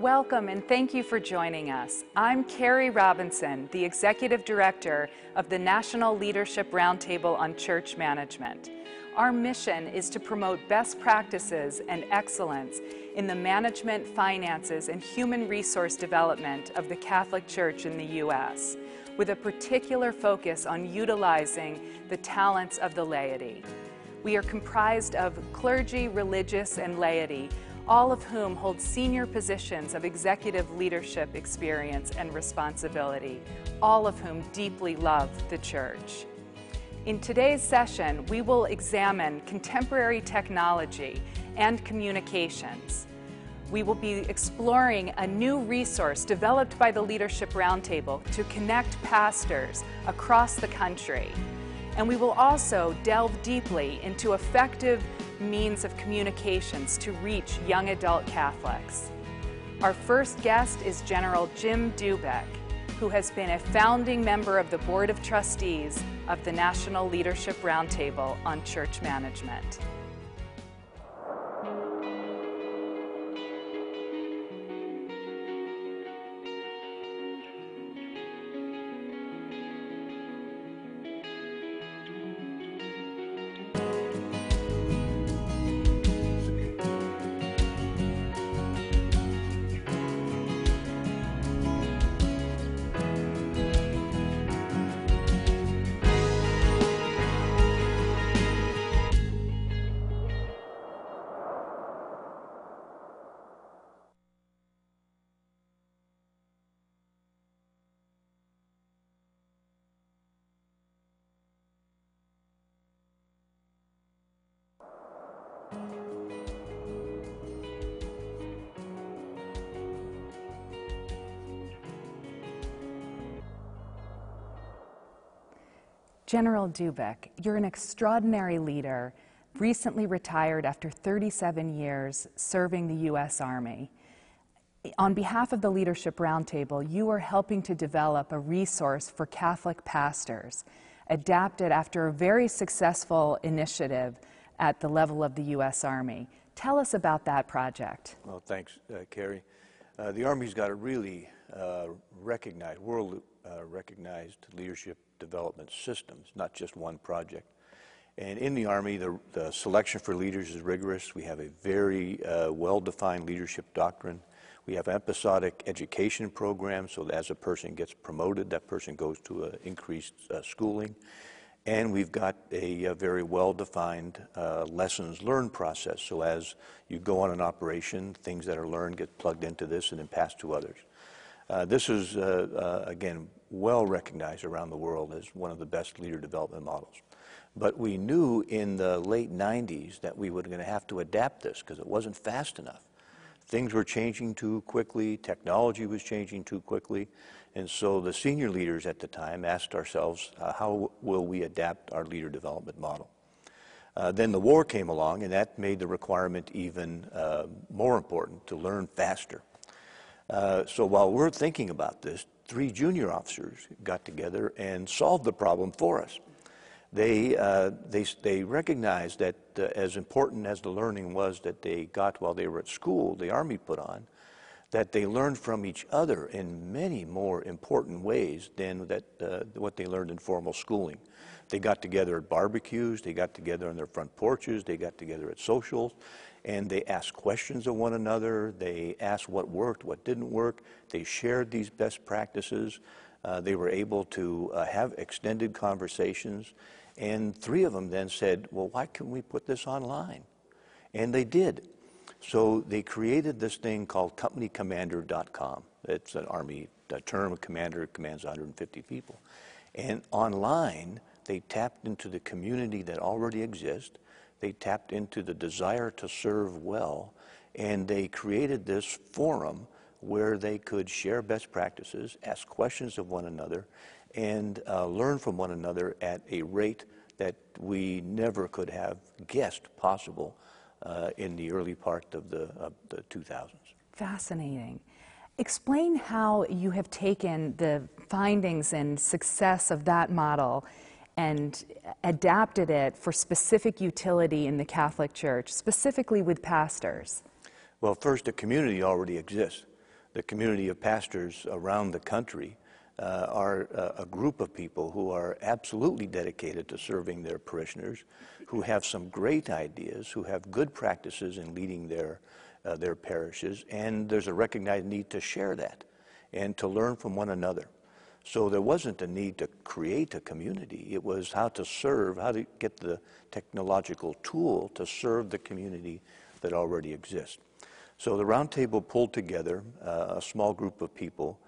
Welcome and thank you for joining us. I'm Kerry Robinson, the Executive Director of the National Leadership Roundtable on Church Management. Our mission is to promote best practices and excellence in the management, finances, and human resource development of the Catholic Church in the U.S., with a particular focus on utilizing the talents of the laity. We are comprised of clergy, religious, and laity all of whom hold senior positions of executive leadership experience and responsibility, all of whom deeply love the church. In today's session, we will examine contemporary technology and communications. We will be exploring a new resource developed by the Leadership Roundtable to connect pastors across the country. And we will also delve deeply into effective means of communications to reach young adult Catholics. Our first guest is General Jim Dubik, who has been a founding member of the Board of Trustees of the National Leadership Roundtable on Church Management. General Dubik, you're an extraordinary leader, recently retired after 37 years serving the U.S. Army. On behalf of the Leadership Roundtable, you are helping to develop a resource for Catholic pastors, adapted after a very successful initiative at the level of the U.S. Army. Tell us about that project. Well, thanks, uh, Kerry. Uh, the Army's got a really uh, recognized, world uh, recognized leadership development systems, not just one project. And in the Army, the, the selection for leaders is rigorous. We have a very uh, well-defined leadership doctrine. We have episodic education programs, so as a person gets promoted, that person goes to an increased uh, schooling. And we've got a, a very well-defined uh, lessons learned process. So as you go on an operation, things that are learned get plugged into this and then passed to others. Uh, this is, uh, uh, again, well recognized around the world as one of the best leader development models. But we knew in the late 90s that we were going to have to adapt this because it wasn't fast enough. Things were changing too quickly, technology was changing too quickly, and so the senior leaders at the time asked ourselves, uh, how will we adapt our leader development model? Uh, then the war came along, and that made the requirement even uh, more important to learn faster. Uh, so while we're thinking about this, three junior officers got together and solved the problem for us. They, uh, they, they recognized that uh, as important as the learning was that they got while they were at school, the Army put on, that they learned from each other in many more important ways than that, uh, what they learned in formal schooling. They got together at barbecues, they got together on their front porches, they got together at socials, and they asked questions of one another. They asked what worked, what didn't work. They shared these best practices. Uh, they were able to uh, have extended conversations. And three of them then said, well, why can we put this online? And they did. So they created this thing called companycommander.com. It's an Army term. A commander commands 150 people. And online, they tapped into the community that already exists they tapped into the desire to serve well, and they created this forum where they could share best practices, ask questions of one another, and uh, learn from one another at a rate that we never could have guessed possible uh, in the early part of the, of the 2000s. Fascinating. Explain how you have taken the findings and success of that model and adapted it for specific utility in the Catholic Church, specifically with pastors? Well, first, a community already exists. the community of pastors around the country uh, are uh, a group of people who are absolutely dedicated to serving their parishioners, who have some great ideas, who have good practices in leading their, uh, their parishes, and there's a recognized need to share that and to learn from one another. So there wasn't a need to create a community. It was how to serve, how to get the technological tool to serve the community that already exists. So the roundtable pulled together uh, a small group of people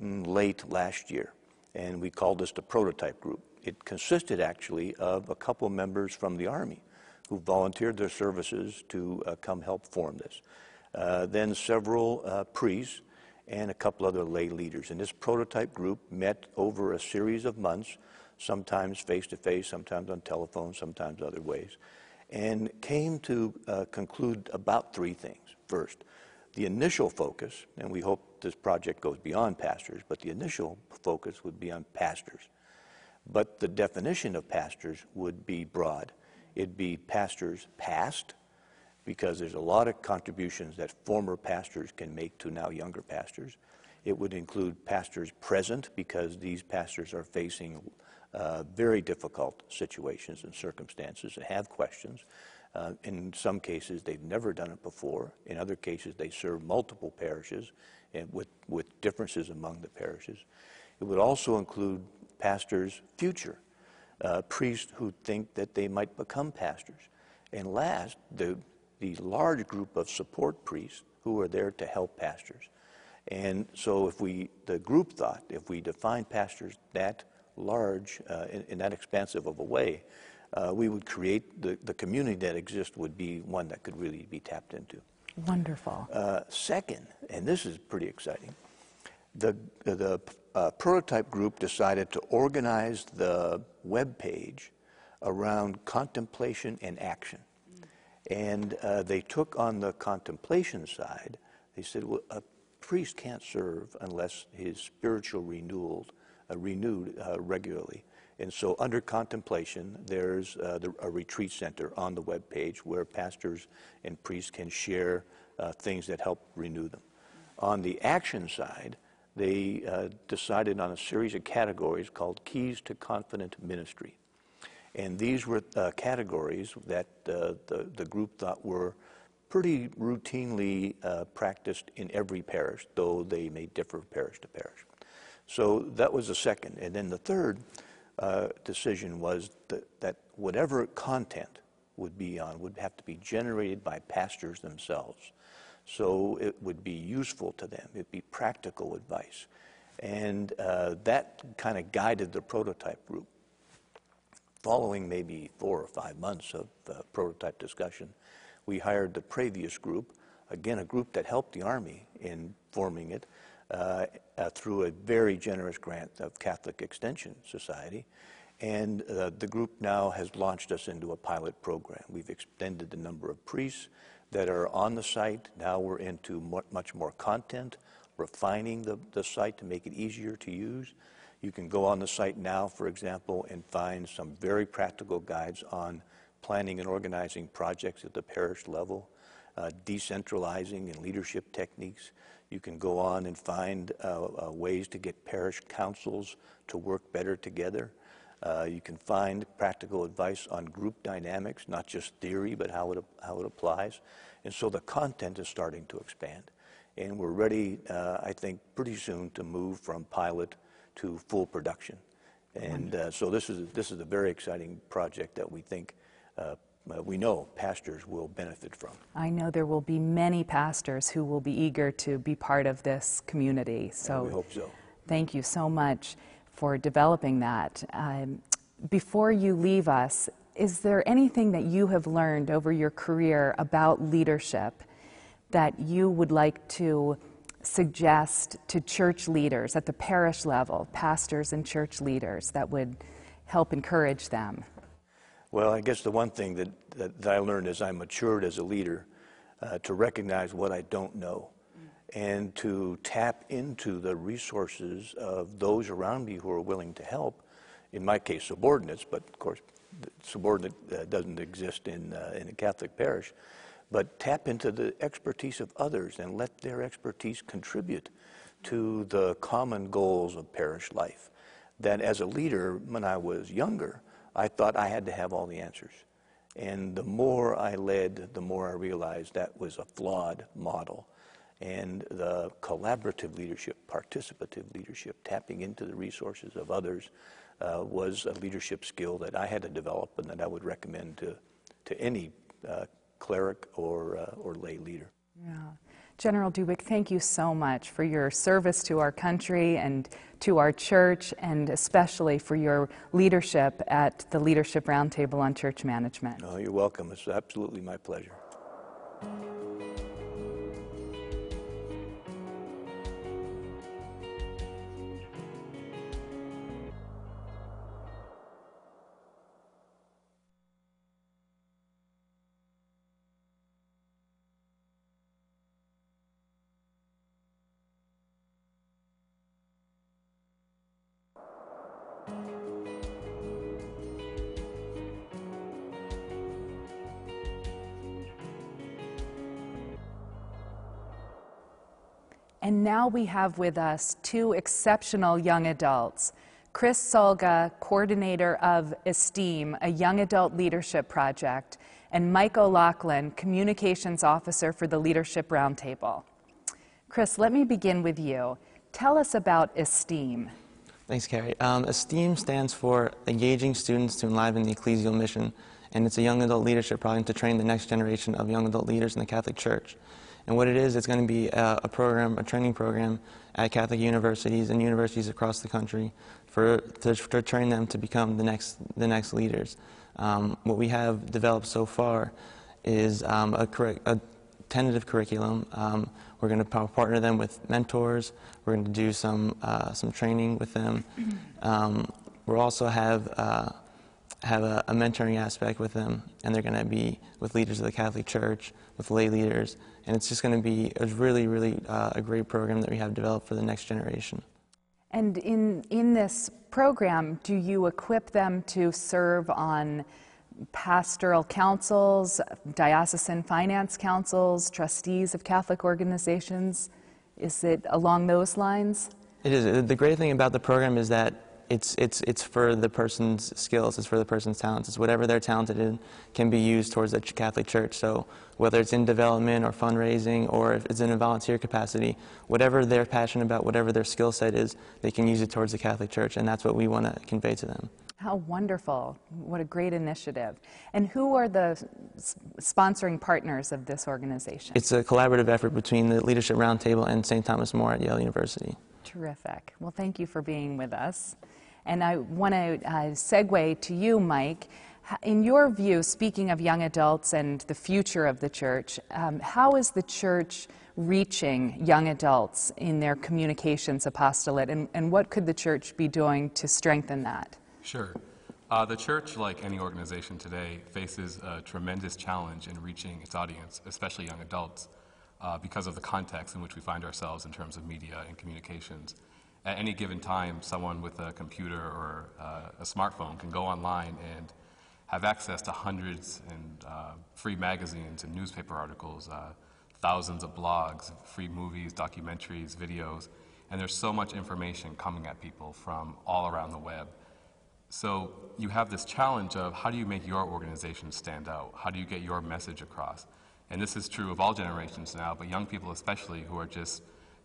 mm, late last year, and we called this the prototype group. It consisted actually of a couple members from the Army who volunteered their services to uh, come help form this. Uh, then several uh, priests and a couple other lay leaders. And this prototype group met over a series of months, sometimes face to face, sometimes on telephone, sometimes other ways, and came to uh, conclude about three things. First, the initial focus, and we hope this project goes beyond pastors, but the initial focus would be on pastors. But the definition of pastors would be broad. It'd be pastors past, because there's a lot of contributions that former pastors can make to now younger pastors. It would include pastors present because these pastors are facing uh, very difficult situations and circumstances and have questions. Uh, in some cases, they've never done it before. In other cases, they serve multiple parishes and with, with differences among the parishes. It would also include pastors' future, uh, priests who think that they might become pastors. And last, the the large group of support priests who are there to help pastors. And so, if we, the group thought, if we define pastors that large, uh, in, in, that expansive of a way, uh, we would create the, the community that exists would be one that could really be tapped into. Wonderful. Uh, second, and this is pretty exciting, the, the uh, prototype group decided to organize the web page around contemplation and action. And uh, they took on the contemplation side, they said, well, a priest can't serve unless his spiritual renewal, uh, renewed uh, regularly. And so under contemplation, there's uh, the, a retreat center on the web page where pastors and priests can share uh, things that help renew them. On the action side, they uh, decided on a series of categories called Keys to Confident Ministry. And these were uh, categories that uh, the, the group thought were pretty routinely uh, practiced in every parish, though they may differ parish to parish. So that was the second. And then the third uh, decision was that, that whatever content would be on would have to be generated by pastors themselves. So it would be useful to them, it'd be practical advice. And uh, that kind of guided the prototype group following maybe four or five months of uh, prototype discussion, we hired the previous group, again, a group that helped the Army in forming it uh, uh, through a very generous grant of Catholic Extension Society. And uh, the group now has launched us into a pilot program. We've extended the number of priests that are on the site. Now we're into much more content, refining the, the site to make it easier to use. You can go on the site now, for example, and find some very practical guides on planning and organizing projects at the parish level, uh, decentralizing and leadership techniques. You can go on and find uh, uh, ways to get parish councils to work better together. Uh, you can find practical advice on group dynamics, not just theory, but how it, how it applies. And so the content is starting to expand. And we're ready, uh, I think, pretty soon to move from pilot to full production. And uh, so this is, this is a very exciting project that we think, uh, we know pastors will benefit from. I know there will be many pastors who will be eager to be part of this community. So and we hope so. Thank you so much for developing that. Um, before you leave us, is there anything that you have learned over your career about leadership that you would like to suggest to church leaders at the parish level, pastors and church leaders, that would help encourage them? Well, I guess the one thing that, that, that I learned as I matured as a leader uh, to recognize what I don't know and to tap into the resources of those around me who are willing to help. In my case, subordinates, but of course, subordinate uh, doesn't exist in, uh, in a Catholic parish. But tap into the expertise of others and let their expertise contribute to the common goals of parish life. That as a leader, when I was younger, I thought I had to have all the answers. And the more I led, the more I realized that was a flawed model. And the collaborative leadership, participative leadership, tapping into the resources of others, uh, was a leadership skill that I had to develop and that I would recommend to, to any uh, cleric or, uh, or lay leader. Yeah. General Dubik, thank you so much for your service to our country and to our church, and especially for your leadership at the Leadership Roundtable on Church Management. Oh, you're welcome. It's absolutely my pleasure. And now we have with us two exceptional young adults. Chris Solga, coordinator of ESTEEM, a young adult leadership project, and Mike O'Loughlin, communications officer for the Leadership Roundtable. Chris, let me begin with you. Tell us about ESTEEM. Thanks, Kerry. Um, stands for Engaging Students to Enliven the Ecclesial Mission, and it's a young adult leadership program to train the next generation of young adult leaders in the Catholic Church. And what it is, it's going to be a, a, program, a training program at Catholic universities and universities across the country for, to, to train them to become the next, the next leaders. Um, what we have developed so far is um, a, a, tentative curriculum. We're going to partner them with mentors. We're going to do some, uh, some training with them. Um, we'll also have, uh, have a, a mentoring aspect with them, and they're going to be with leaders of the Catholic Church, with lay leaders, and it's just going to be a really, really uh, a great program that we have developed for the next generation. And in, in this program, do you equip them to serve on pastoral councils, diocesan finance councils, trustees of Catholic organizations? Is it along those lines? It is. The great thing about the program is that it's, it's, it's for the person's skills, it's for the person's talents. It's whatever they're talented in can be used towards the Catholic Church. So whether it's in development or fundraising or if it's in a volunteer capacity, whatever they're passionate about, whatever their skill set is, they can use it towards the Catholic Church, and that's what we want to convey to them. How wonderful. What a great initiative. And who are the sponsoring partners of this organization? It's a collaborative effort between the Leadership Roundtable and St. Thomas More at Yale University. Terrific. Well, thank you for being with us. And I want to uh, segue to you, Mike. In your view, speaking of young adults and the future of the church, um, how is the church reaching young adults in their communications apostolate, and, and what could the church be doing to strengthen that? Sure. Uh, the church, like any organization today, faces a tremendous challenge in reaching its audience, especially young adults, uh, because of the context in which we find ourselves in terms of media and communications at any given time, someone with a computer or uh, a smartphone can go online and have access to hundreds and uh, free magazines and newspaper articles, uh, thousands of blogs, free movies, documentaries, videos, and there's so much information coming at people from all around the web. So you have this challenge of how do you make your organization stand out? How do you get your message across? And this is true of all generations now, but young people especially who are just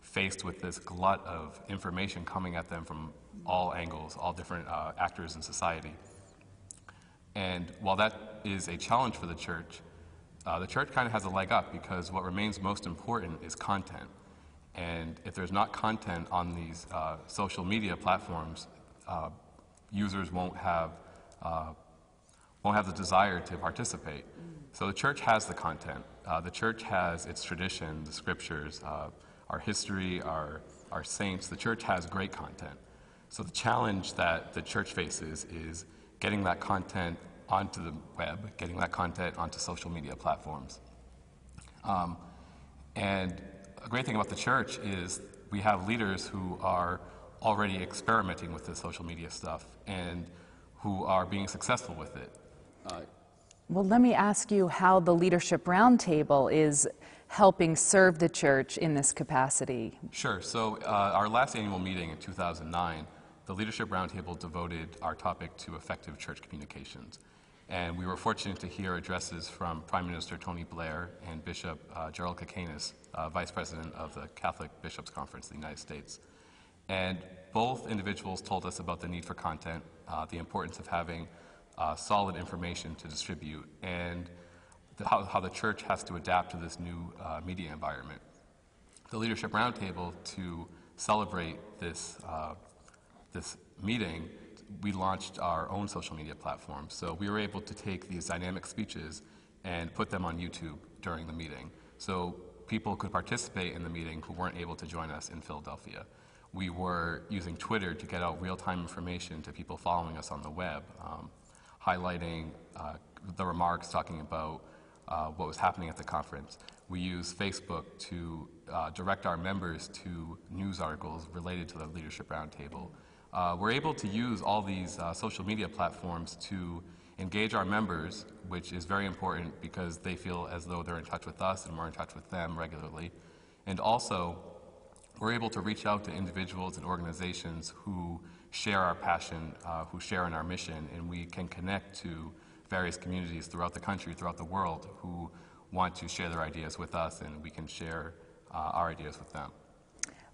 faced with this glut of information coming at them from all angles, all different uh, actors in society. And while that is a challenge for the church, uh, the church kind of has a leg up because what remains most important is content. And if there's not content on these uh, social media platforms, uh, users won't have, uh, won't have the desire to participate. So the church has the content. Uh, the church has its tradition, the scriptures, our history, our, our saints. The church has great content. So the challenge that the church faces is getting that content onto the web, getting that content onto social media platforms. Um, and a great thing about the church is we have leaders who are already experimenting with the social media stuff and who are being successful with it. Uh, Well, let me ask you how the Leadership Roundtable is helping serve the church in this capacity. Sure. So, uh, our last annual meeting in 2009, the Leadership Roundtable devoted our topic to effective church communications. And we were fortunate to hear addresses from Prime Minister Tony Blair and Bishop uh, Gerald Kicanas, uh, Vice President of the Catholic Bishops' Conference of the United States. And both individuals told us about the need for content, uh, the importance of having uh, solid information to distribute, and how, how, the church has to adapt to this new uh, media environment. The Leadership Roundtable, to celebrate this, uh, this meeting, we launched our own social media platform. So we were able to take these dynamic speeches and put them on YouTube during the meeting. So people could participate in the meeting who weren't able to join us in Philadelphia. We were using Twitter to get out real time information to people following us on the web, um, highlighting uh, the remarks, talking about uh, what was happening at the conference. We use Facebook to uh, direct our members to news articles related to the Leadership Roundtable uh, we're able to use all these uh, social media platforms to engage our members, which is very important because they feel as though they're in touch with us and we're in touch with them regularly. And also, we're able to reach out to individuals and organizations who share our passion, uh, who share in our mission, and we can connect to various communities throughout the country, throughout the world, who want to share their ideas with us, and we can share uh, our ideas with them.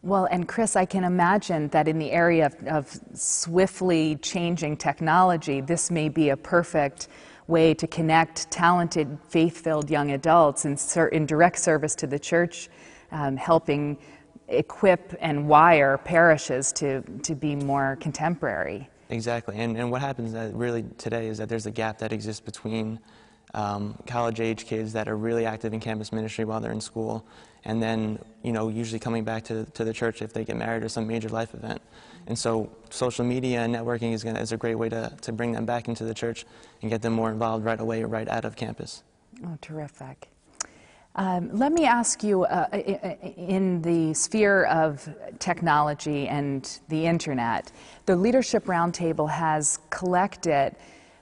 Well, and Chris, I can imagine that in the area of, of swiftly changing technology, this may be a perfect way to connect talented, faith filled young adults in, in, direct service to the church, um, helping equip and wire parishes to, to be more contemporary. Exactly. And, and what happens really today is that there's a gap that exists between um, college age kids that are really active in campus ministry while they're in school, and then, you know, usually coming back to, to the church if they get married or some major life event. And so social media and networking is, gonna, is a great way to, to bring them back into the church and get them more involved right away, right out of campus. Oh, terrific. Um, let me ask you uh, in the sphere of technology and the internet, the Leadership Roundtable has collected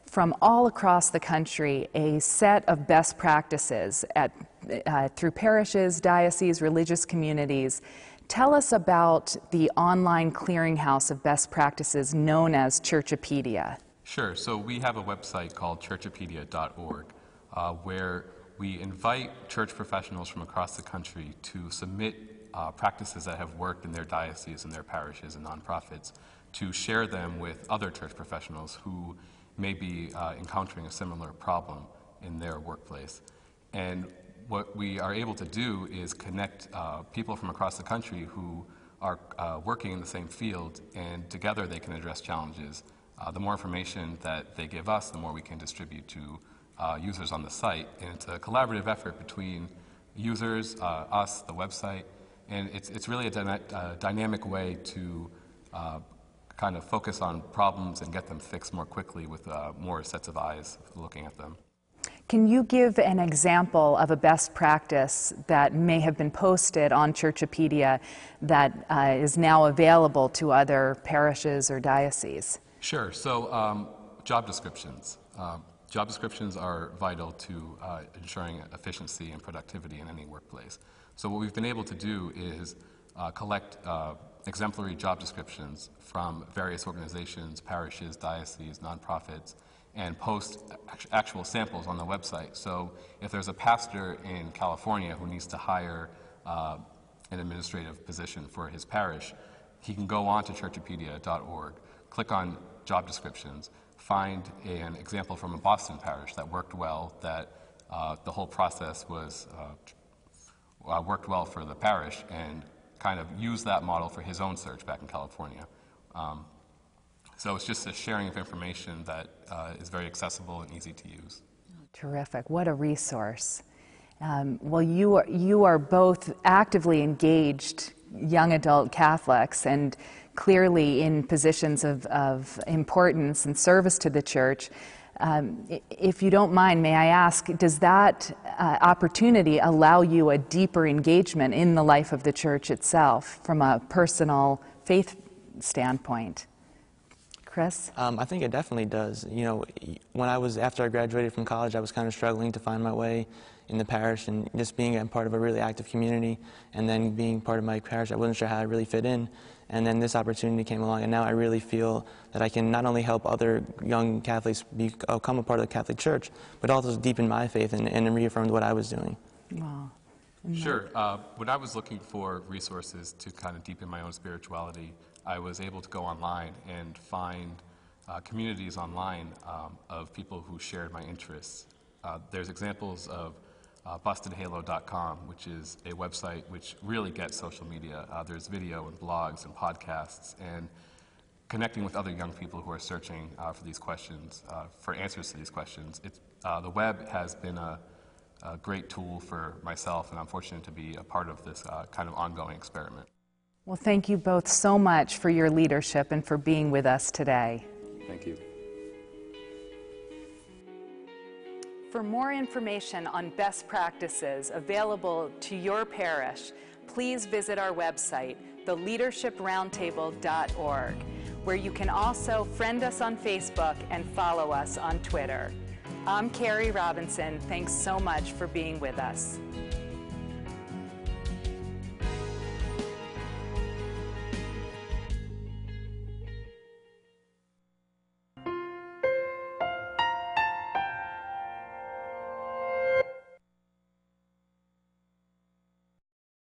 from all across the country a set of best practices at, uh, through parishes, dioceses, religious communities. Tell us about the online clearinghouse of best practices known as Churchopedia. Sure. So we have a website called churchopedia.org uh, where we invite church professionals from across the country to submit uh, practices that have worked in their dioceses and their parishes and nonprofits to share them with other church professionals who may be uh, encountering a similar problem in their workplace. And what we are able to do is connect uh, people from across the country who are uh, working in the same field, and together they can address challenges. Uh, the more information that they give us, the more we can distribute to uh, users on the site. And it's a collaborative effort between users, uh, us, the website, and it's, it's really a dyna- dynamic way to kind of focus on problems and get them fixed more quickly with uh, more sets of eyes looking at them. Can you give an example of a best practice that may have been posted on Churchopedia that uh, is now available to other parishes or dioceses? Sure. So, um, job descriptions. Um, job descriptions are vital to uh, ensuring efficiency and productivity in any workplace. So, what we've been able to do is uh, collect uh, exemplary job descriptions from various organizations, parishes, dioceses, nonprofits, and post actual samples on the website. So if there's a pastor in California who needs to hire uh, an administrative position for his parish, he can go on to churchopedia.org, click on job descriptions, find an example from a Boston parish that worked well, that uh, the whole process was uh, uh worked well for the parish, and kind of use that model for his own search back in California. Um, so it's just a sharing of information that uh, is very accessible and easy to use. Terrific. What a resource. Um, well, you are, you are both actively engaged young adult Catholics and clearly in positions of, of importance and service to the church. Um, if you don't mind, may I ask, does that uh, opportunity allow you a deeper engagement in the life of the church itself from a personal faith standpoint? Chris? Um, I think it definitely does. You know, when I was after I graduated from college, I was kind of struggling to find my way in the parish, and just being a part of a really active community, and then being part of my parish, I wasn't sure how I really fit in. And then this opportunity came along, and now I really feel that I can not only help other young Catholics become a part of the Catholic Church, but also deepen my faith and, and reaffirmed what I was doing. Wow. Sure. Uh, when I was looking for resources to kind of deepen my own spirituality, I was able to go online and find uh, communities online um, of people who shared my interests. Uh, there's examples of uh, bustedhalo.com, which is a website which really gets social media. Uh, there's video and blogs and podcasts and connecting with other young people who are searching uh, for these questions, uh, for answers to these questions. It's, uh, the web has been a, a great tool for myself, and I'm fortunate to be a part of this uh, kind of ongoing experiment. Well, thank you both so much for your leadership and for being with us today. Thank you. For more information on best practices available to your parish, please visit our website, theleadershiproundtable.org, where you can also friend us on Facebook and follow us on Twitter. I'm Kerry Robinson. Thanks so much for being with us.